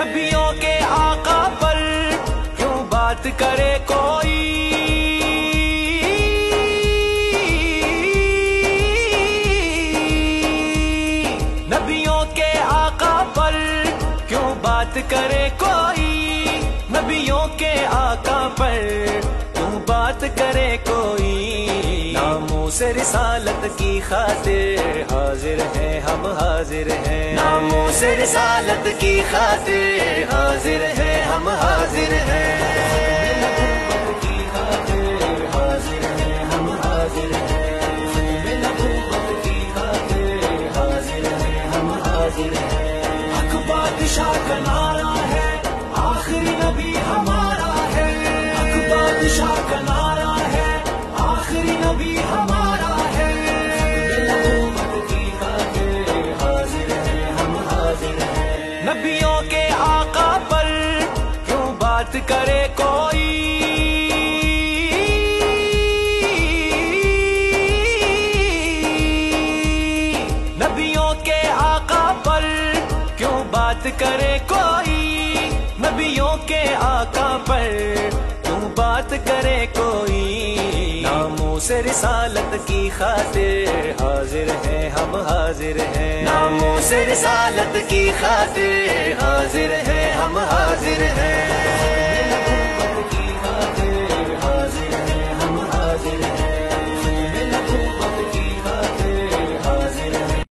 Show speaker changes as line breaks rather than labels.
नबियों के आका पर क्यों बात करे कोई? नबियों के आका पर क्यों बात करे कोई? नबियों के आका पर क्यों बात करे कोई? से रिसालत की खातिर हाजिर है, हम हाजिर हैं। नामों से रिसालत की खातिर हाजिर है, हम हाजिर हैं। बादशाह का नारा है, आखिरी नबी हमारा है। बादशाह का नबियों के आका पर क्यों बात करे कोई? नबियों के आका पर क्यों बात करे कोई? नबियों के आका पर क्यों बात करे कोई? से रिसालत की खातिर हाजिर हैं, हम हाजिर हैं। नामों से रिसालत की खातिर हाजिर हैं, हम हाजिर हैं।